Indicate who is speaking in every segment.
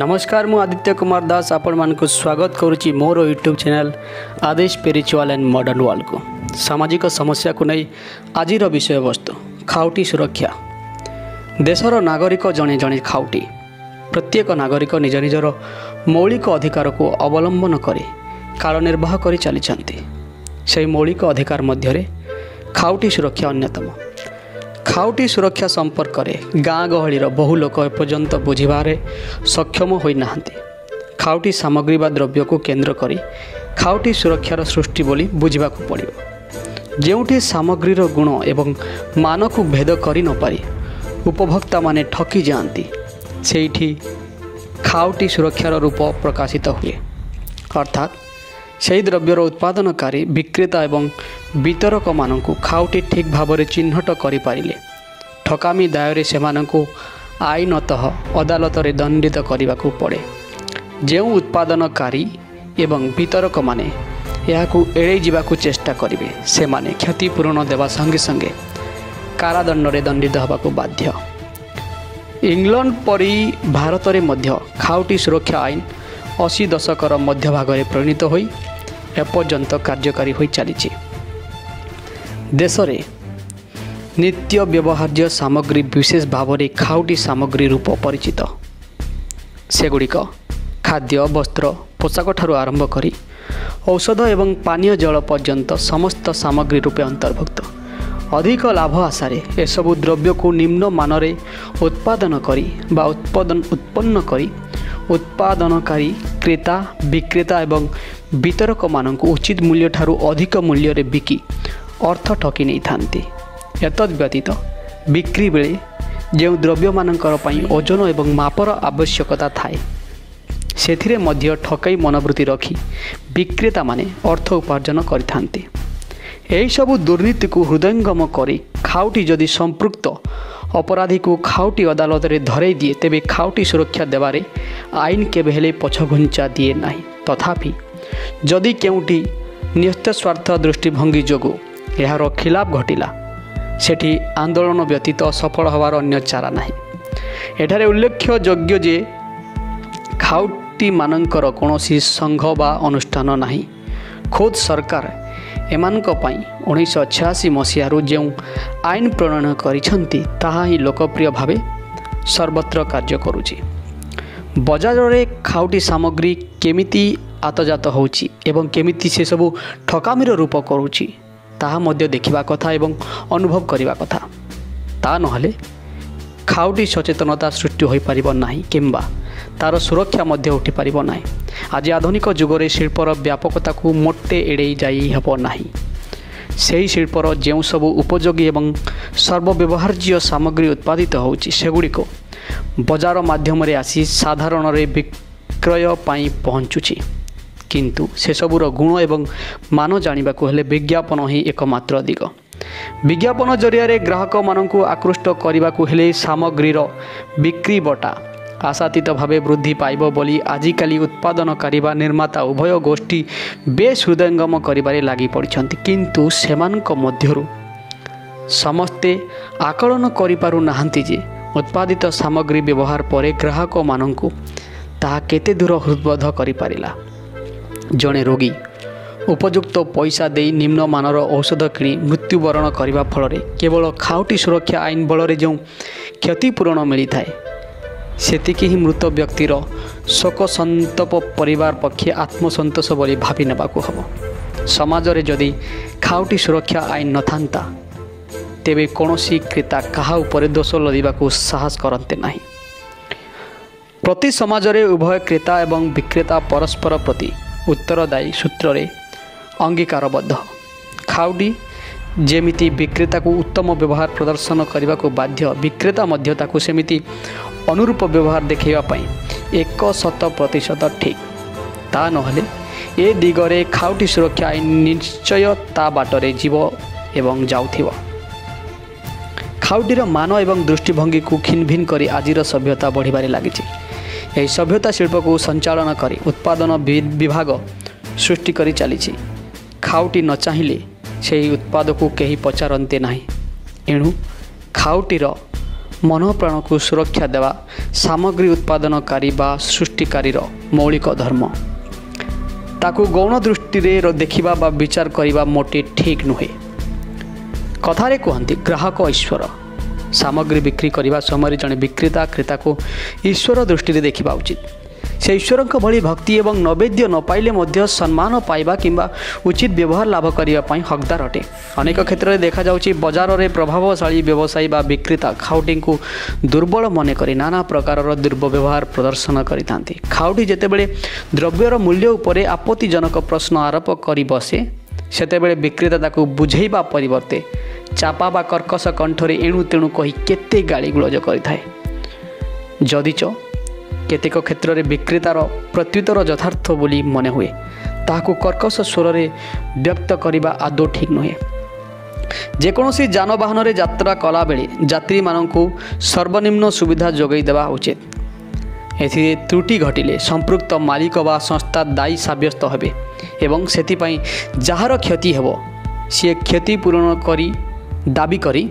Speaker 1: ନମସ୍କାର ମୁଁ ଆଦିତ୍ୟ କୁମାର ଦାସ ଆପଣମାନଙ୍କୁ ସ୍ୱାଗତ କରୁଛି ମୋର YouTube channel Adesh spiritual and modern ୱାର୍ଲଡକୁ ସାମାଜିକ ସମସ୍ୟାକୁ ନେଇ ଆଜିର ବିଷୟବସ୍ତୁ ଖାଉଟି ସୁରକ୍ଷା ଦେଶର ନାଗରିକ ଜଣେ ଜଣେ ଖାଉଟି ପ୍ରତ୍ୟେକ ନାଗରିକ ନିଜ ନିଜର ମୌଳିକ ଅଧିକାରକୁ ଅବଲମ୍ବନ କରି କାଳ ନିର୍ବାହ କରି ଚାଲିଛନ୍ତି ସେହି ମୌଳିକ ଅଧିକାର ମଧ୍ୟରେ ଖାଉଟି ସୁରକ୍ଷା ଅନ୍ୟତମ। ଖାଉଟି ସୁରକ୍ଷା ସମ୍ପର୍କରେ ଗାଁ ଗହଳିର ବହୁ ଲୋକ ଏପର୍ଯ୍ୟନ୍ତ ବୁଝିବାରେ ସକ୍ଷମ ହୋଇନାହାନ୍ତି। ଖାଉଟି ସାମଗ୍ରୀ ବା ଦ୍ରବ୍ୟକୁ କେନ୍ଦ୍ର କରି ଖାଉଟି ସୁରକ୍ଷାର ସୃଷ୍ଟି ବୋଲି ବୁଝିବାକୁ ପଡ଼ିବ। ଯେଉଁଠି ସାମଗ୍ରୀର ଗୁଣ ଏବଂ ମାନକୁ ଭେଦ କରି ନପାରି ଉପଭୋକ୍ତାମାନେ ଠକି ଯାଆନ୍ତି ସେଇଠି ଖାଉଟି ସୁରକ୍ଷାର ରୂପ ପ୍ରକାଶିତ ହୁଏ। ଅର୍ଥାତ୍ ସେହି ଦ୍ରବ୍ୟର ଉତ୍ପାଦନକାରୀ ବିକ୍ରେତା ଏବଂ ବିତରକମାନଙ୍କୁ ଖାଉଟି ଠିକ୍ ଭାବରେ ଚିହ୍ନଟ କରିପାରିଲେ। ଠକାମି ଦାୟରେ ସେମାନଙ୍କୁ ଆଇନତଃ ଅଦାଲତରେ ଦଣ୍ଡିତ କରିବାକୁ ପଡ଼େ। ଯେଉଁ ଉତ୍ପାଦନକାରୀ ଏବଂ ବିତରକମାନେ ଏହାକୁ ଏଡ଼େଇ ଯିବାକୁ ଚେଷ୍ଟା କରିବେ ସେମାନେ କ୍ଷତିପୂରଣ ଦେବା ସଙ୍ଗେ ସଙ୍ଗେ କାରାଦଣ୍ଡରେ ଦଣ୍ଡିତ ହେବାକୁ ବାଧ୍ୟ। ଇଂଲଣ୍ଡ ପରି ଭାରତରେ ମଧ୍ୟ ଖାଉଟି ସୁରକ୍ଷା ଆଇନ ଅଶୀ ଦଶକର ମଧ୍ୟଭାଗରେ ପରିଣତ ହୋଇ ଏପର୍ଯ୍ୟନ୍ତ କାର୍ଯ୍ୟକାରୀ ହୋଇ ଚାଲିଛି। ଦେଶରେ ନିତ୍ୟ ବ୍ୟବହାର୍ଯ୍ୟ ସାମଗ୍ରୀ ବିଶେଷ ଭାବରେ ଖାଉଟି ସାମଗ୍ରୀ ରୂପ ପରିଚିତ ସେଗୁଡ଼ିକ ଖାଦ୍ୟ ବସ୍ତ୍ର ପୋଷାକଠାରୁ ଆରମ୍ଭ କରି ଔଷଧ ଏବଂ ପାନୀୟ ଜଳ ପର୍ଯ୍ୟନ୍ତ ସମସ୍ତ ସାମଗ୍ରୀ ରୂପେ ଅନ୍ତର୍ଭୁକ୍ତ ଅଧିକ ଲାଭ ଆଶାରେ ଏସବୁ ଦ୍ରବ୍ୟକୁ ନିମ୍ନ ମାନରେ ଉତ୍ପାଦନ କରି ବା ଉତ୍ପନ୍ନ କରି ଉତ୍ପାଦନକାରୀ କ୍ରେତା ବିକ୍ରେତା ଏବଂ ବିତରକମାନଙ୍କୁ ଉଚିତ ମୂଲ୍ୟଠାରୁ ଅଧିକ ମୂଲ୍ୟରେ ବିକି ଅର୍ଥ ଠକି ନେଇଥାନ୍ତି ଏତଦ୍ ବ୍ୟତୀତ। ବିକ୍ରି ବେଳେ ଯେଉଁ ଦ୍ରବ୍ୟମାନଙ୍କର ପାଇଁ ଓଜନ ଏବଂ ମାପର ଆବଶ୍ୟକତା ଥାଏ ସେଥିରେ ମଧ୍ୟ ଠକାଇ ମନୋବୃତ୍ତି ରଖି ବିକ୍ରେତାମାନେ ଅର୍ଥ ଉପାର୍ଜନ କରିଥାନ୍ତି। ଏହିସବୁ ଦୁର୍ନୀତିକୁ ହୃଦୟଙ୍ଗମ କରି ଖାଉଟି ଯଦି ସମ୍ପୃକ୍ତ ଅପରାଧୀକୁ ଖାଉଟି ଅଦାଲତରେ ଧରାଇ ଦିଏ ତେବେ ଖାଉଟି ସୁରକ୍ଷା ଦେବାରେ ଆଇନ କେବେ ହେଲେ ପଛଘୁଞ୍ଚା ଦିଏ ନାହିଁ। ତଥାପି ଯଦି କେଉଁଠି ନିତ୍ୟସ୍ୱାର୍ଥ ଦୃଷ୍ଟିଭଙ୍ଗୀ ଯୋଗୁଁ ଏହାର ଖିଲାପ ଘଟିଲା ସେଠି ଆନ୍ଦୋଳନ ବ୍ୟତୀତ ସଫଳ ହେବାର ଅନ୍ୟ ଚାରା ନାହିଁ ଏଠାରେ ଉଲ୍ଲେଖ୍ୟ ଯୋଗ୍ୟ ଯେ ଖାଉଟିମାନଙ୍କର କୌଣସି ସଂଘ ବା ଅନୁଷ୍ଠାନ ନାହିଁ ଖୋଦ୍ ସରକାର ଏମାନଙ୍କ ପାଇଁ ଉଣେଇଶହ ଛୟାଅଶୀ ମସିହାରୁ ଯେଉଁ ଆଇନ ପ୍ରଣୟନ କରିଛନ୍ତି ତାହା ହିଁ ଲୋକପ୍ରିୟ ଭାବେ ସର୍ବତ୍ର କାର୍ଯ୍ୟ କରୁଛି। ବଜାରରେ ଖାଉଟି ସାମଗ୍ରୀ କେମିତି ଆତଜାତ ହେଉଛି ଏବଂ କେମିତି ସେସବୁ ଠକାମିର ରୂପ କରୁଛି ତାହା ମଧ୍ୟ ଦେଖିବା କଥା ଏବଂ ଅନୁଭବ କରିବା କଥା ତା ନହେଲେ ଖାଉଟି ସଚେତନତା ସୃଷ୍ଟି ହୋଇପାରିବ ନାହିଁ କିମ୍ବା ତା'ର ସୁରକ୍ଷା ମଧ୍ୟ ଉଠିପାରିବ ନାହିଁ ଆଜି ଆଧୁନିକ ଯୁଗରେ ଶିଳ୍ପର ବ୍ୟାପକତାକୁ ମୋଟେ ଏଡ଼େଇ ଯାଇ ହେବ ନାହିଁ ସେହି ଶିଳ୍ପର ଯେଉଁ ସବୁ ଉପଯୋଗୀ ଏବଂ ସର୍ବବ୍ୟବହାର୍ଯ୍ୟ ସାମଗ୍ରୀ ଉତ୍ପାଦିତ ହେଉଛି ସେଗୁଡ଼ିକ ବଜାର ମାଧ୍ୟମରେ ଆସି ସାଧାରଣରେ ବିକ୍ରୟ ପାଇଁ ପହଞ୍ଚୁଛି କିନ୍ତୁ ସେସବୁର ଗୁଣ ଏବଂ ମାନ ଜାଣିବାକୁ ହେଲେ ବିଜ୍ଞାପନ ହିଁ ଏକମାତ୍ର ଦିଗ। ବିଜ୍ଞାପନ ଜରିଆରେ ଗ୍ରାହକମାନଙ୍କୁ ଆକୃଷ୍ଟ କରିବାକୁ ହେଲେ ସାମଗ୍ରୀର ବିକ୍ରି ବଟା ଆଶାତୀତ ଭାବେ ବୃଦ୍ଧି ପାଇବ ବୋଲି ଆଜିକାଲି ଉତ୍ପାଦନକାରୀ ବା ନିର୍ମାତା ଉଭୟ ଗୋଷ୍ଠୀ ବେଶ ହୃଦୟଙ୍ଗମ କରିବାରେ ଲାଗି ପଡ଼ିଛନ୍ତି। କିନ୍ତୁ ସେମାନଙ୍କ ମଧ୍ୟରୁ ସମସ୍ତେ ଆକଳନ କରିପାରୁନାହାନ୍ତି ଯେ ଉତ୍ପାଦିତ ସାମଗ୍ରୀ ବ୍ୟବହାର ପରେ ଗ୍ରାହକମାନଙ୍କୁ ତାହା କେତେ ଦୂର ହୃଦବୋଧ କରିପାରିଲା। ଜଣେ ରୋଗୀ। ଉପଯୁକ୍ତ ପଇସା ଦେଇ ନିମ୍ନମାନର ଔଷଧ କିଣି ମୃତ୍ୟୁବରଣ କରିବା ଫଳରେ କେବଳ ଖାଉଟି ସୁରକ୍ଷା ଆଇନ ବଳରେ ଯେଉଁ କ୍ଷତିପୂରଣ ମିଳିଥାଏ ସେତିକି ହିଁ ମୃତ ବ୍ୟକ୍ତିର ଶୋକ ସନ୍ତପ ପରିବାର ପକ୍ଷେ ଆତ୍ମସନ୍ତୋଷ ବୋଲି ଭାବି ନେବାକୁ ହେବ। ସମାଜରେ ଯଦି ଖାଉଟି ସୁରକ୍ଷା ଆଇନ ନଥାନ୍ତା ତେବେ କୌଣସି କ୍ରେତା କାହା ଉପରେ ଦୋଷ ଲଦିବାକୁ ସାହସ କରନ୍ତେ ନାହିଁ। ପ୍ରତି ସମାଜରେ ଉଭୟ କ୍ରେତା ଏବଂ ବିକ୍ରେତା ପରସ୍ପର ପ୍ରତି ଉତ୍ତରଦାୟୀ ସୂତ୍ରରେ ଅଙ୍ଗୀକାରବଦ୍ଧ ଖାଉଟି ଯେମିତି ବିକ୍ରେତାକୁ ଉତ୍ତମ ବ୍ୟବହାର ପ୍ରଦର୍ଶନ କରିବାକୁ ବାଧ୍ୟ ବିକ୍ରେତା ମଧ୍ୟ ତାକୁ ସେମିତି ଅନୁରୂପ ବ୍ୟବହାର ଦେଖାଇବା ପାଇଁ ଏକ ଶତ ପ୍ରତିଶତ ଠିକ୍। ତା ନହେଲେ ଏ ଦିଗରେ ଖାଉଟି ସୁରକ୍ଷା ଆଇନ ନିଶ୍ଚୟ ତା ବାଟରେ ଯିବ ଏବଂ ଯାଉଥିବ। ଖାଉଟିର ମାନ ଏବଂ ଦୃଷ୍ଟିଭଙ୍ଗୀକୁ ଖିନଭିନ୍ କରି ଆଜିର ସଭ୍ୟତା ବଢ଼ିବାରେ ଲାଗିଛି। ଏହି ସଭ୍ୟତା ଶିଳ୍ପକୁ ସଞ୍ଚାଳନ କରି ଉତ୍ପାଦନ ବିଭାଗ ସୃଷ୍ଟି କରି ଚାଲିଛି। ଖାଉଟି ନ ଚାହିଁଲେ ସେହି ଉତ୍ପାଦକୁ କେହି ପଚାରନ୍ତେ ନାହିଁ। ଏଣୁ ଖାଉଟିର ମନପ୍ରାଣକୁ ସୁରକ୍ଷା ଦେବା ସାମଗ୍ରୀ ଉତ୍ପାଦନକାରୀ ବା ସୃଷ୍ଟିକାରୀର ମୌଳିକ ଧର୍ମ। ତାକୁ ଗୌଣ ଦୃଷ୍ଟିରେ ଦେଖିବା ବା ବିଚାର କରିବା ମୋଟେ ଠିକ୍ ନୁହେଁ। କଥାରେ କୁହନ୍ତି ଗ୍ରାହକ ଈଶ୍ୱର ସାମଗ୍ରୀ ବିକ୍ରି କରିବା ସମୟରେ ଜଣେ ବିକ୍ରେତା କ୍ରେତାକୁ ଈଶ୍ୱର ଦୃଷ୍ଟିରେ ଦେଖିବା ଉଚିତ। ସେ ଈଶ୍ୱରଙ୍କ ଭଳି ଭକ୍ତି ଏବଂ ନୈବେଦ୍ୟ ନ ପାଇଲେ ମଧ୍ୟ ସମ୍ମାନ ପାଇବା କିମ୍ବା ଉଚିତ ବ୍ୟବହାର ଲାଭ କରିବା ପାଇଁ ହକଦାର ଅଟେ। ଅନେକ କ୍ଷେତ୍ରରେ ଦେଖାଯାଉଛି ବଜାରରେ ପ୍ରଭାବଶାଳୀ ବ୍ୟବସାୟୀ ବା ବିକ୍ରେତା ଖାଉଟିଙ୍କୁ ଦୁର୍ବଳ ମନେକରି ନାନା ପ୍ରକାରର ଦୁର୍ବ୍ୟବହାର ପ୍ରଦର୍ଶନ କରିଥାନ୍ତି। ଖାଉଟି ଯେତେବେଳେ ଦ୍ରବ୍ୟର ମୂଲ୍ୟ ଉପରେ ଆପତ୍ତିଜନକ ପ୍ରଶ୍ନ ଆରୋପ କରି ବସେ ସେତେବେଳେ ବିକ୍ରେତା ତାକୁ ବୁଝେଇବା ପରିବର୍ତ୍ତେ ଚାପା ବା କର୍କଶ କଣ୍ଠରେ ଏଣୁ ତେଣୁ କହି କେତେ ଗାଳି ଗୁଳଜ କରିଥାଏ। ଯଦିଚ କେତେକ କ୍ଷେତ୍ରରେ ବିକ୍ରେତାର ପ୍ରତ୍ୟୁତ୍ତର ଯଥାର୍ଥ ବୋଲି ମନେ ହୁଏ ତାହାକୁ କର୍କଶ ସ୍ୱରରେ ବ୍ୟକ୍ତ କରିବା ଆଦୌ ଠିକ୍ ନୁହେଁ। ଯେକୌଣସି ଯାନବାହନରେ ଯାତ୍ରା କଲାବେଳେ ଯାତ୍ରୀମାନଙ୍କୁ ସର୍ବନିମ୍ନ ସୁବିଧା ଯୋଗାଇ ଦେବା ଉଚିତ। ଏଥିରେ ତ୍ରୁଟି ଘଟିଲେ ସମ୍ପୃକ୍ତ ମାଲିକ ବା ସଂସ୍ଥା ଦାୟୀ ସାବ୍ୟସ୍ତ ହେବେ ଏବଂ ସେଥିପାଇଁ ଯାହାର କ୍ଷତି ହେବ ସିଏ କ୍ଷତିପୂରଣ କରି ଦାବି କରି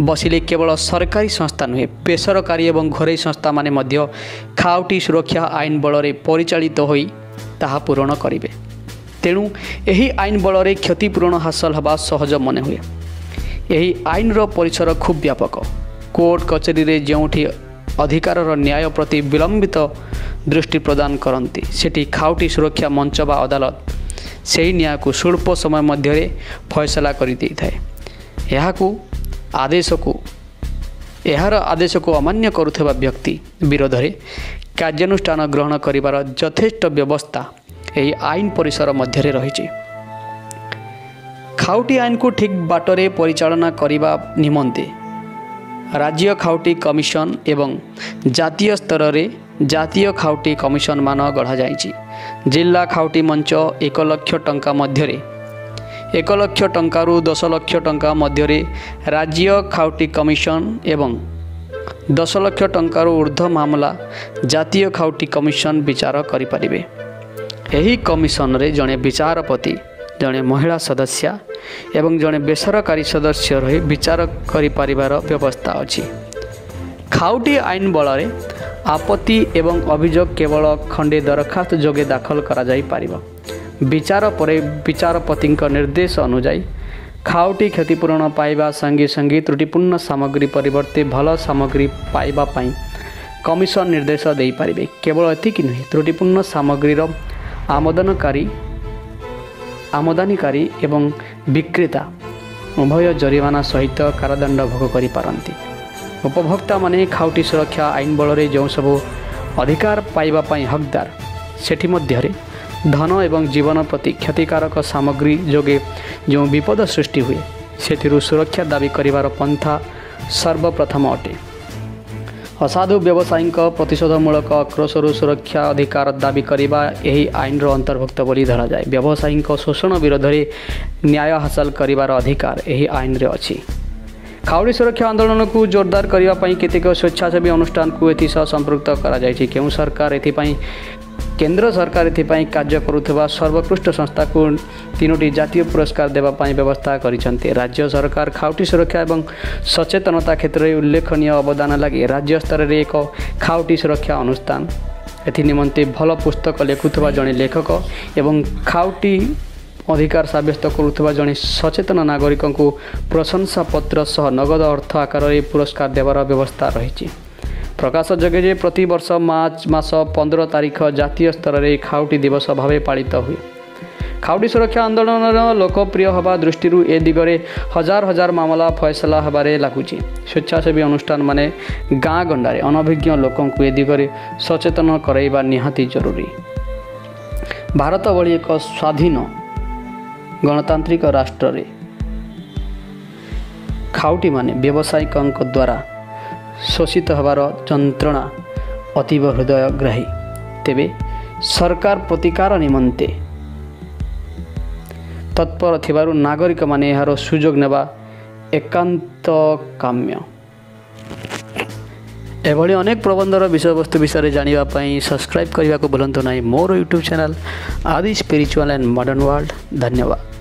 Speaker 1: ବସିଲେ କେବଳ ସରକାରୀ ସଂସ୍ଥା ନୁହେଁ ବେସରକାରୀ ଏବଂ ଘରୋଇ ସଂସ୍ଥାମାନେ ମଧ୍ୟ ଖାଉଟି ସୁରକ୍ଷା ଆଇନ ବଳରେ ପରିଚାଳିତ ହୋଇ ତାହା ପୂରଣ କରିବେ। ତେଣୁ ଏହି ଆଇନ ବଳରେ କ୍ଷତିପୂରଣ ହାସଲ ହେବା ସହଜ ମନେ ହୁଏ। ଏହି ଆଇନର ପରିସର ଖୁବ୍ ବ୍ୟାପକ। କୋର୍ଟ କଚେରୀରେ ଯେଉଁଠି ଅଧିକାରର ନ୍ୟାୟ ପ୍ରତି ବିଳମ୍ବିତ ଦୃଷ୍ଟି ପ୍ରଦାନ କରନ୍ତି ସେଠି ଖାଉଟି ସୁରକ୍ଷା ମଞ୍ଚ ବା ଅଦାଲତ ସେହି ନ୍ୟାୟକୁ ସ୍ୱଳ୍ପ ସମୟ ମଧ୍ୟରେ ଫଇସଲା କରିଦେଇଥାଏ। ଏହାକୁ ଆଦେଶକୁ ଏହାର ଆଦେଶକୁ ଅମାନ୍ୟ କରୁଥିବା ବ୍ୟକ୍ତି ବିରୋଧରେ କାର୍ଯ୍ୟାନୁଷ୍ଠାନ ଗ୍ରହଣ କରିବାର ଯଥେଷ୍ଟ ବ୍ୟବସ୍ଥା ଏହି ଆଇନ ପରିସର ମଧ୍ୟରେ ରହିଛି। ଖାଉଟି ଆଇନକୁ ଠିକ୍ ବାଟରେ ପରିଚାଳନା କରିବା ନିମନ୍ତେ ରାଜ୍ୟ ଖାଉଟି କମିଶନ ଏବଂ ଜାତୀୟ ସ୍ତରରେ ଜାତୀୟ ଖାଉଟି କମିଶନମାନ ଗଢ଼ାଯାଇଛି। ଜିଲ୍ଲା ଖାଉଟି ମଞ୍ଚ ଏକ ଲକ୍ଷ ଟଙ୍କା ମଧ୍ୟରେ ଏକ ଲକ୍ଷ ଟଙ୍କାରୁ ଦଶ ଲକ୍ଷ ଟଙ୍କା ମଧ୍ୟରେ ରାଜ୍ୟ ଖାଉଟି କମିଶନ ଏବଂ ଦଶ ଲକ୍ଷ ଟଙ୍କାରୁ ଉର୍ଦ୍ଧ୍ୱ ମାମଲା ଜାତୀୟ ଖାଉଟି କମିଶନ ବିଚାର କରିପାରିବେ। ଏହି କମିଶନରେ ଜଣେ ବିଚାରପତି ଜଣେ ମହିଳା ସଦସ୍ୟା ଏବଂ ଜଣେ ବେସରକାରୀ ସଦସ୍ୟ ରହି ବିଚାର କରିପାରିବାର ବ୍ୟବସ୍ଥା ଅଛି। ଖାଉଟି ଆଇନ ବଳରେ ଆପତ୍ତି ଏବଂ ଅଭିଯୋଗ କେବଳ ଖଣ୍ଡେ ଦରଖାସ୍ତ ଯୋଗେ ଦାଖଲ କରାଯାଇପାରିବ। ବିଚାର ପରେ ବିଚାରପତିଙ୍କ ନିର୍ଦ୍ଦେଶ ଅନୁଯାୟୀ ଖାଉଟି କ୍ଷତିପୂରଣ ପାଇବା ସଙ୍ଗେ ସଙ୍ଗେ ତ୍ରୁଟିପୂର୍ଣ୍ଣ ସାମଗ୍ରୀ ପରିବର୍ତ୍ତେ ଭଲ ସାମଗ୍ରୀ ପାଇବା ପାଇଁ କମିଶନ ନିର୍ଦ୍ଦେଶ ଦେଇପାରିବେ। କେବଳ ଏତିକି ନୁହେଁ ତ୍ରୁଟିପୂର୍ଣ୍ଣ ସାମଗ୍ରୀର ଆମଦାନକାରୀ ଆମଦାନୀକାରୀ ଏବଂ ବିକ୍ରେତା ଉଭୟ ଜରିମାନା ସହିତ କାରାଦଣ୍ଡ ଭୋଗ କରିପାରନ୍ତି। ଉପଭୋକ୍ତାମାନେ ଖାଉଟି ସୁରକ୍ଷା ଆଇନ ବଳରେ ଯେଉଁ ସବୁ ଅଧିକାର ପାଇବା ପାଇଁ ହକଦାର ସେଠି ମଧ୍ୟରେ ଧନ ଏବଂ ଜୀବନ ପ୍ରତି କ୍ଷତିକାରକ ସାମଗ୍ରୀ ଯୋଗେ ଯେଉଁ ବିପଦ ସୃଷ୍ଟି ହୁଏ ସେଥିରୁ ସୁରକ୍ଷା ଦାବି କରିବାର ପନ୍ଥା ସର୍ବପ୍ରଥମ ଅଟେ। ଅସାଧୁ ବ୍ୟବସାୟୀଙ୍କ ପ୍ରତିଶୋଧମୂଳକ ଆକ୍ରୋଶରୁ ସୁରକ୍ଷା ଅଧିକାର ଦାବି କରିବା ଏହି ଆଇନର ଅନ୍ତର୍ଭୁକ୍ତ ବୋଲି ଧରାଯାଏ। ବ୍ୟବସାୟୀଙ୍କ ଶୋଷଣ ବିରୋଧରେ ନ୍ୟାୟ ହାସଲ କରିବାର ଅଧିକାର ଏହି ଆଇନରେ ଅଛି। ଖାଉଡ଼ି ସୁରକ୍ଷା ଆନ୍ଦୋଳନକୁ ଜୋରଦାର କରିବା ପାଇଁ କେତେକ ସ୍ୱେଚ୍ଛାସେବୀ ଅନୁଷ୍ଠାନକୁ ଏଥିସହ ସମ୍ପୃକ୍ତ କରାଯାଇଛି। କେଉଁ ସରକାର ଏଥିପାଇଁ କେନ୍ଦ୍ର ସରକାର ଏଥିପାଇଁ କାର୍ଯ୍ୟ କରୁଥିବା ସର୍ବୋତ୍କୃଷ୍ଟ ସଂସ୍ଥାକୁ ତିନୋଟି ଜାତୀୟ ପୁରସ୍କାର ଦେବା ପାଇଁ ବ୍ୟବସ୍ଥା କରିଛନ୍ତି ରାଜ୍ୟ ସରକାର ଖାଉଟି ସୁରକ୍ଷା ଏବଂ ସଚେତନତା କ୍ଷେତ୍ରରେ ଉଲ୍ଲେଖନୀୟ ଅବଦାନ ଲାଗି ରାଜ୍ୟ ସ୍ତରରେ ଏକ ଖାଉଟି ସୁରକ୍ଷା ଅନୁଷ୍ଠାନ ଏଥି ନିମନ୍ତେ ଭଲ ପୁସ୍ତକ ଲେଖୁଥିବା ଜଣେ ଲେଖକ ଏବଂ ଖାଉଟି ଅଧିକାର ସାବ୍ୟସ୍ତ କରୁଥିବା ଜଣେ ସଚେତନ ନାଗରିକଙ୍କୁ ପ୍ରଶଂସା ପତ୍ର ସହ ନଗଦ ଅର୍ଥ ଆକାରରେ ପୁରସ୍କାର ଦେବାର ବ୍ୟବସ୍ଥା ରହିଛି ପ୍ରକାଶଯୋଗ୍ୟ ଯେ ପ୍ରତିବର୍ଷ ମାର୍ଚ୍ଚ ମାସ ପନ୍ଦର ତାରିଖ ଜାତୀୟ ସ୍ତରରେ ଖାଉଟି ଦିବସ ଭାବେ ପାଳିତ ହୁଏ। ଖାଉଟି ସୁରକ୍ଷା ଆନ୍ଦୋଳନର ଲୋକପ୍ରିୟ ହେବା ଦୃଷ୍ଟିରୁ ଏ ଦିଗରେ ହଜାର ହଜାର ମାମଲା ଫଇସଲା ହେବାରେ ଲାଗୁଛି। ସ୍ୱେଚ୍ଛାସେବୀ ଅନୁଷ୍ଠାନମାନେ ଗାଁ ଗଣ୍ଡାରେ ଅନଭିଜ୍ଞ ଲୋକଙ୍କୁ ଏ ଦିଗରେ ସଚେତନ କରାଇବା ନିହାତି ଜରୁରୀ। ଭାରତ ଭଳି ଏକ ସ୍ୱାଧୀନ ଗଣତାନ୍ତ୍ରିକ ରାଷ୍ଟ୍ରରେ ଖାଉଟିମାନେ ବ୍ୟବସାୟିକଙ୍କ ଦ୍ୱାରା ଶୋଷିତ ହେବାର ଯନ୍ତ୍ରଣା ଅତୀବ ହୃଦୟଗ୍ରାହୀ ତେବେ ସରକାର ପ୍ରତିକାର ନିମନ୍ତେ ତତ୍ପର ଥିବାରୁ ନାଗରିକମାନେ ଏହାର ସୁଯୋଗ ନେବା ଏକାନ୍ତ କାମ୍ୟ। ଏଭଳି ଅନେକ ପ୍ରବନ୍ଧର ବିଷୟବସ୍ତୁ ବିଷୟରେ ଜାଣିବା ପାଇଁ ସବସ୍କ୍ରାଇବ୍ କରିବାକୁ ଭୁଲନ୍ତୁ ନାହିଁ। ମୋର YouTube channel Adi spiritual and modern world ଧନ୍ୟବାଦ।